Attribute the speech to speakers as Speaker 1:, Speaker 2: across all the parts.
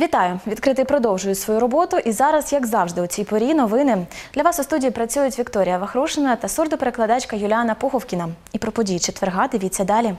Speaker 1: Вітаю! Відкритий продовжує свою роботу. І зараз, як завжди, у цій порі новини. Для вас у студії працюють Вікторія Вахрушина та сурдоперекладачка Юліана Пуховкіна. І про події четверга дивіться далі.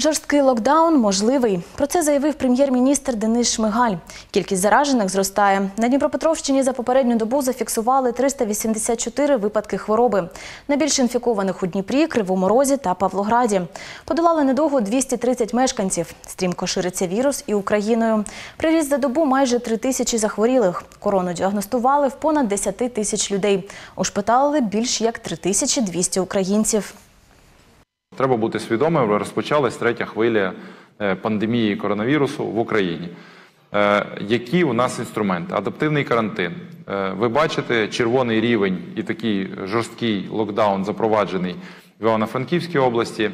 Speaker 1: Жорсткий локдаун можливий. Про це заявив прем'єр-міністр Денис Шмигаль. Кількість заражених зростає. На Дніпропетровщині за попередню добу зафіксували 384 випадки хвороби. Найбільше інфікованих у Дніпрі, Кривому Розі та Павлограді. Подолали недовго 230 мешканців. Стрімко шириться вірус і Україною. Приріст за добу майже 3 тисячі захворілих. Корону діагностували в понад 10 тисяч людей. Ушпиталили більш як 3200 українців.
Speaker 2: Треба бути свідомим, розпочалась третя хвиля е, пандемії коронавірусу в Україні. Е, Які у нас інструменти? Адаптивний карантин. Е, Ви бачите червоний рівень і такий жорсткий локдаун запроваджений в Івано-Франківській області,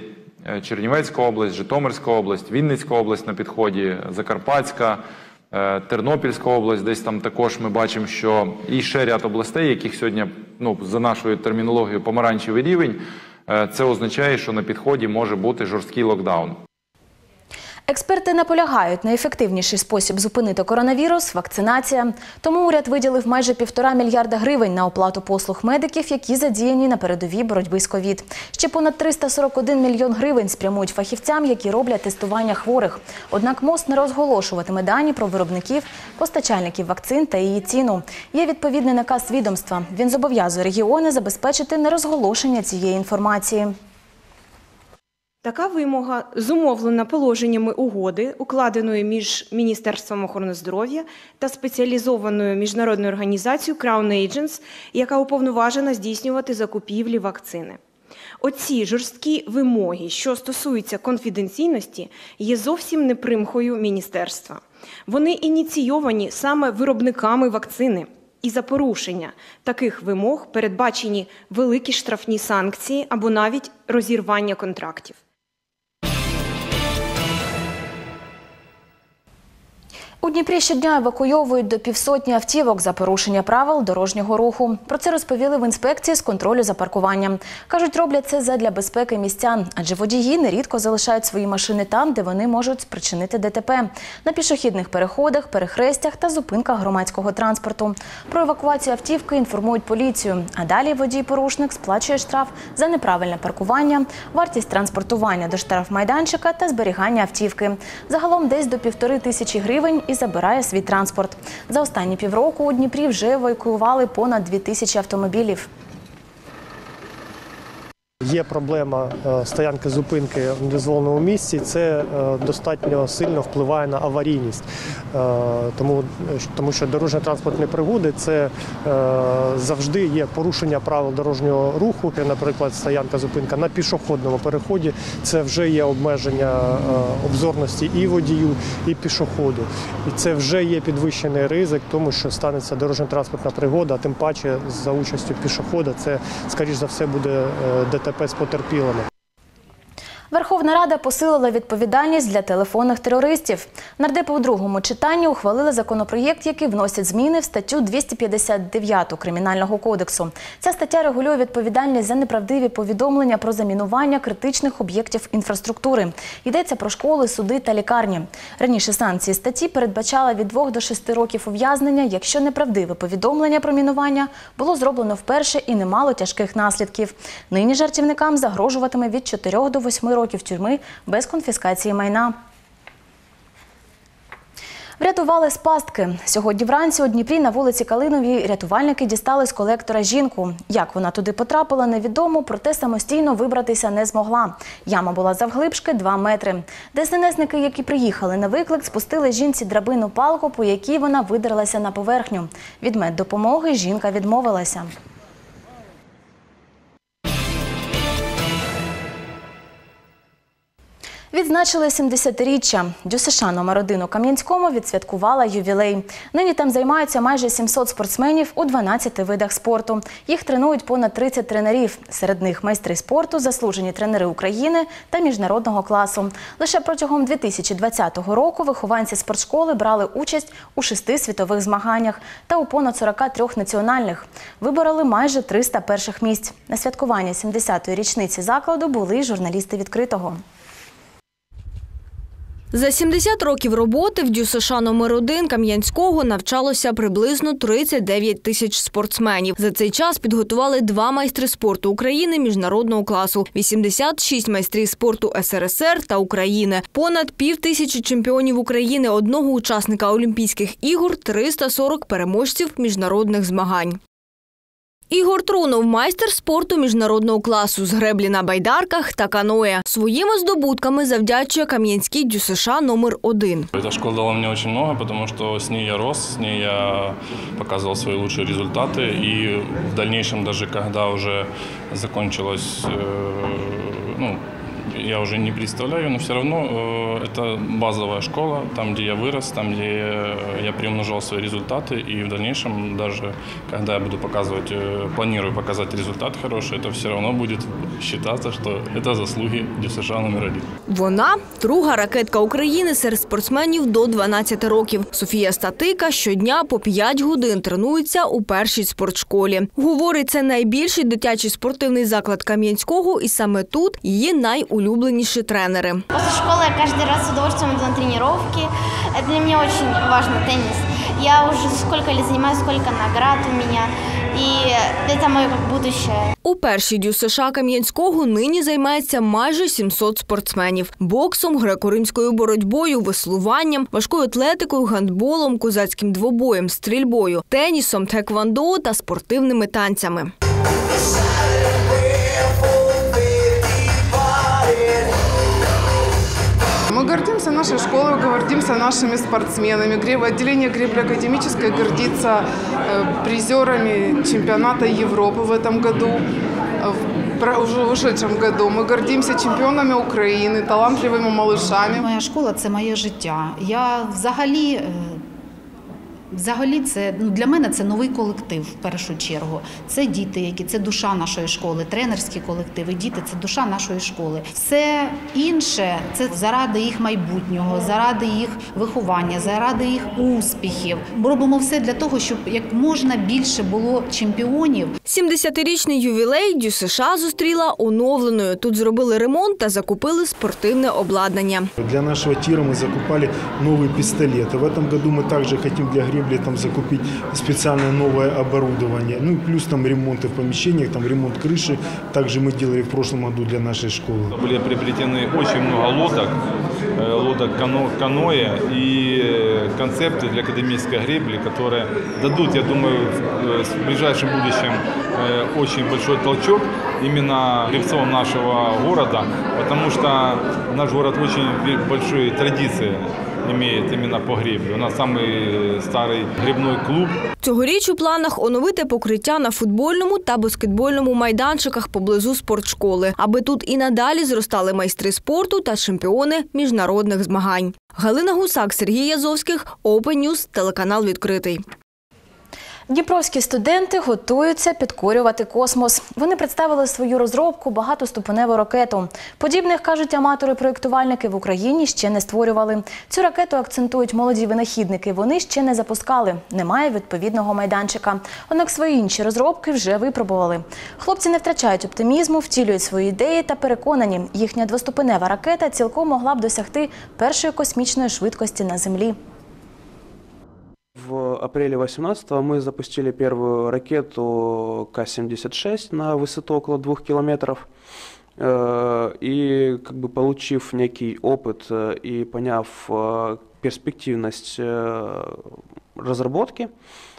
Speaker 2: Чернівецька область, Житомирська область, Вінницька область на підході, Закарпатська, Тернопільська область. Десь там також ми бачимо, що і ще ряд областей, яких сьогодні, ну за нашою термінологією, помаранчевий рівень. Е, Це означає, що на підході може бути жорсткий локдаун.
Speaker 1: Експерти наполягають найефективніший спосіб зупинити коронавірус вакцинація. Тому уряд виділив майже півтора мільярда гривень на оплату послуг медиків, які задіяні на передовій боротьби з ковід. Ще понад 341 мільйон гривень спрямують фахівцям, які роблять тестування хворих. Однак МОЗ не розголошуватиме дані про виробників, постачальників вакцин та її ціну. Є відповідний наказ відомства. Він зобов'язує регіони забезпечити нерозголошення цієї інформації.
Speaker 3: Така вимога зумовлена положеннями угоди, укладеної між Міністерством охорони здоров'я та спеціалізованою міжнародною організацією Crown Agents, яка уповноважена здійснювати закупівлі вакцини. Оці жорсткі вимоги, що стосуються конфіденційності, є зовсім не примхою міністерства. Вони ініційовані саме виробниками вакцини. І за порушення таких вимог передбачені великі штрафні санкції або навіть розірвання контрактів.
Speaker 1: У Дніпрі щодня евакуйовують до півсотні автівок за порушення правил дорожнього руху. Про це розповіли в інспекції з контролю за паркуванням. Кажуть, роблять це задля безпеки містян, адже водії нерідко залишають свої машини там, де вони можуть спричинити ДТП на пішохідних переходах, перехрестях та зупинках громадського транспорту. Про евакуацію автівки інформують поліцію. А далі водій-порушник сплачує штраф за неправильне паркування, вартість транспортування до штрафмайданчика та зберігання автівки. Загалом десь до півтори тисячі гривень і забирає свій транспорт. За останні півроку у Дніпрі вже евакуювали понад дві тисячі автомобілів.
Speaker 4: Є проблема е, стоянки зупинки в недозволеному місці. Це е, достатньо сильно впливає на аварійність, Е, тому, тому що дорожньо транспортні пригоди це завжди є порушення правил дорожнього руху. Наприклад, стоянка зупинка на пішохідному переході. Це вже є обмеження обзорності і водію, і пішоходу. І це вже є підвищений ризик, тому що станеться дорожньо-транспортна пригода, а тим паче за участю пішохода. Це скоріш за все буде е, ДТП з потерпілими.
Speaker 1: Верховна Рада посилила відповідальність для телефонних терористів. Нардепи у другому читанні ухвалили законопроєкт, який вносить зміни в статтю 259 Кримінального кодексу. Ця стаття регулює відповідальність за неправдиві повідомлення про замінування критичних об'єктів інфраструктури. Йдеться про школи, суди та лікарні. Раніше санкції статті передбачала від 2 до 6 років ув'язнення, якщо неправдиве повідомлення про мінування було зроблено вперше і не мало тяжких наслідків. Нині жартівникам загрожуватиме від 4 до 8 років тюрми без конфіскації майна. Врятували з пастки. Сьогодні вранці у Дніпрі на вулиці Калиновій рятувальники дістали з колектора жінку. Як вона туди потрапила, невідомо, проте самостійно вибратися не змогла. Яма була завглибшки 2 метри. ДСНСники, які приїхали на виклик, спустили жінці драбину палку, по якій вона видерлася на поверхню. Від меддопомоги жінка відмовилася. Відзначили 70-річчя. ДЮСШ номер 1 у Кам'янському відсвяткувала ювілей. Нині там займаються майже 700 спортсменів у 12 видах спорту. Їх тренують понад 30 тренерів. Серед них майстри спорту, заслужені тренери України та міжнародного класу. Лише протягом 2020 року вихованці спортшколи брали участь у шести світових змаганнях та у понад 43 національних. Вибороли майже 300 перших місць. На святкуванні 70-ї річниці закладу були журналісти відкритого.
Speaker 5: За 70 років роботи в ДЮСШ номер 1 Кам'янського навчалося приблизно 39 тисяч спортсменів. За цей час підготували два майстри спорту України міжнародного класу, 86 майстрів спорту СРСР та України, понад пів тисячі чемпіонів України, одного учасника Олімпійських ігор, 340 переможців міжнародних змагань. Ігор Трунов – майстер спорту міжнародного класу з греблі на байдарках та каноє. Своїми здобутками завдячує Кам'янський ДЮСШ номер 1
Speaker 6: Эта школа дала мне очень много, потому что с ней я рос, с ней я показывал свои лучшие результаты. И в дальнейшем, даже когда уже закончилась, э, ну, я уже не представляю, но все равно э, это базовая школа, там, где я вырос, там, где я приумножал свои результаты. И в дальнейшем, даже когда я буду показывать, э, планирую показать результат хороший, это все равно будет считаться, что это заслуги ДЮСШ номер один.
Speaker 5: Вона – друга ракетка України серед спортсменів до 12 років. Софія Статика щодня по 5 годин тренується у першій спортшколі. Говорить, це найбільший дитячий спортивний заклад Кам'янського, і саме тут її найулюбленіші тренери.
Speaker 7: После школы я каждый раз с удовольствием иду на тренировки. Это для меня очень важно, теннис. Я уже сколько лет занимаюсь, сколько наград у меня. И это мое как будущее.
Speaker 5: У першій ДЮСШ Кам'янського нині займається майже 700 спортсменів. Боксом, греко-римською боротьбою, веслуванням, важкою атлетикою, гандболом, козацьким двобоєм, стрільбою, тенісом, теквондо та спортивними танцями.
Speaker 8: гордимся нашей школой, гордимся нашими спортсменами. Греб- Отделение гребли академической гордится э, призерами чемпионата Европы в этом году, э, в про- уже ушедшем году. Мы гордимся чемпионами Украины, талантливыми малышами.
Speaker 9: Моя школа це моє життя. Я взагалі. е, Взагалі, це ну для мене це новий колектив в першу чергу. Це діти, які це душа нашої школи, тренерські колективи. Діти це душа нашої школи. Все інше це заради їх майбутнього, заради їх виховання, заради їх успіхів. Ми робимо все для того, щоб як можна більше було чемпіонів.
Speaker 5: 70-річний ювілей ДЮСШ зустріла оновленою. Тут зробили ремонт та закупили спортивне обладнання.
Speaker 10: Для нашего тира мы закупали новые пистолеты. В этом году мы также хотим для гребли там закупить специальное новое оборудование. Ну и плюс там ремонты в помещениях, там ремонт крыши. Также мы делали в прошлом году для нашей школы.
Speaker 11: Были приобретены очень много лодок, э, лодок кано- каноэ и э, концепты для академической гребли, которые дадут, я думаю, в э, ближайшем будущем очень большой толчок именно гребцам нашего города, потому что наш город очень большой традиции имеет именно по гребле. У нас самый старый грибной клуб
Speaker 5: Цьогоріч у планах оновити покриття на футбольному та баскетбольному майданчиках поблизу спортшколи, аби тут і надалі зростали майстри спорту та чемпіони міжнародних змагань. Галина Гусак, Сергій Язовських, Open News, телеканал відкритий.
Speaker 1: Дніпровські студенти готуються підкорювати космос. Вони представили свою розробку багатоступеневу ракету. Подібних кажуть аматори-проєктувальники в Україні ще не створювали. Цю ракету акцентують молоді винахідники. Вони ще не запускали. Немає відповідного майданчика. Однак свої інші розробки вже випробували. Хлопці не втрачають оптимізму, втілюють свої ідеї та переконані, їхня двоступенева ракета цілком могла б досягти першої космічної швидкості на землі.
Speaker 12: В апреле 2018 мы запустили первую ракету К-76 на высоту около двух километров. Э, И как бы получив некий опыт э, и поняв э, перспективность разработки,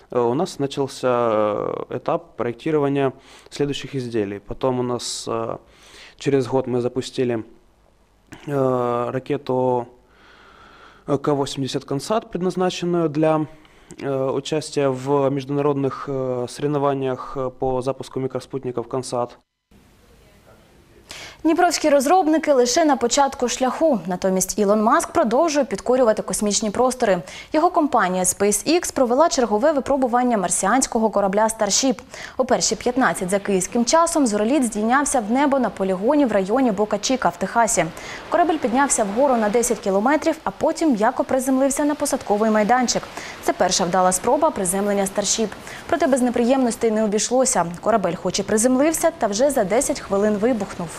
Speaker 12: у нас начался этап проектирования следующих изделий. Потом у нас через год мы запустили ракету К-80 «Консат», предназначенную для э, участия в международных э, соревнованиях э, по запуску микроспутников «Консат».
Speaker 1: Дніпровські розробники лише на початку шляху. Натомість Ілон Маск продовжує підкорювати космічні простори. Його компанія SpaceX провела чергове випробування марсіанського корабля Starship. У перші 15 за київським часом зореліт здійнявся в небо на полігоні в районі Бока-Чіка в Техасі. Корабель піднявся вгору на 10 кілометрів, а потім м'яко приземлився на посадковий майданчик. Це перша вдала спроба приземлення Starship. Проте без неприємностей не обійшлося. Корабель хоч і приземлився, та вже за 10 хвилин вибухнув.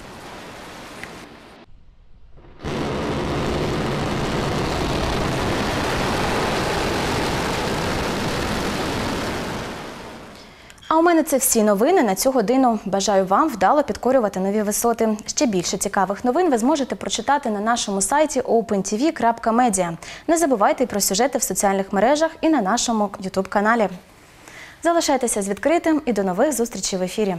Speaker 1: У мене це всі новини на цю годину. Бажаю вам вдало підкорювати нові висоти. Ще більше цікавих новин ви зможете прочитати на нашому сайті opentv.media. Не забувайте про сюжети в соціальних мережах і на нашому YouTube каналі. Залишайтеся з відкритим і до нових зустрічей в ефірі.